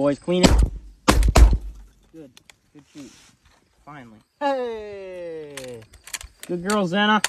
Boys, clean it. Good. Good shoot. Finally. Hey! Good girl, Zena.